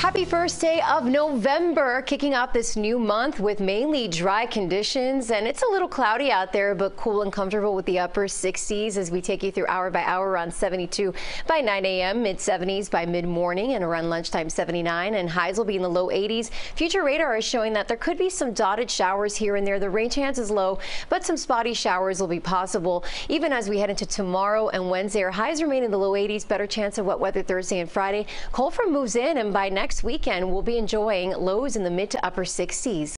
Happy first day of November, kicking off this new month with mainly dry conditions. And it's a little cloudy out there, but cool and comfortable with the upper 60s as we take you through hour by hour around 72 by 9 a.m., mid 70s by mid morning, and around lunchtime 79. And highs will be in the low 80s. Future radar is showing that there could be some dotted showers here and there. The rain chance is low, but some spotty showers will be possible. Even as we head into tomorrow and Wednesday, our highs remain in the low 80s. Better chance of wet weather Thursday and Friday. Cold front moves in, and by next weekend, we'll be enjoying lows in the mid to upper 60s.